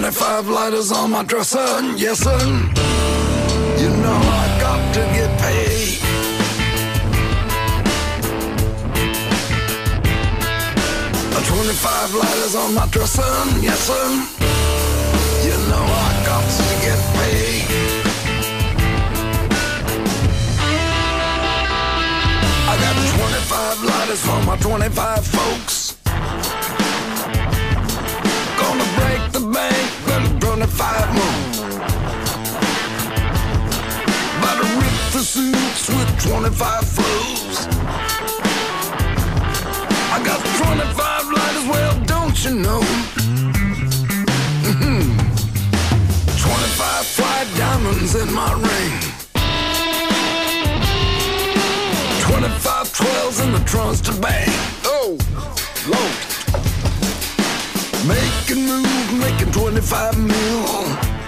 25 lighters on my dresser, yes sir. You know I got to get paid. 25 lighters on my dresser, yes sir. You know I got to get paid. I got 25 lighters for my 25 folks. Then 25 more. About to rip the suits with 25 flows. I got 25 lighters, well, don't you know? Mm -hmm. 25 fly diamonds in my ring. 25 12s in the trunks to bang. Oh, Lord. Making moves, 25 mil.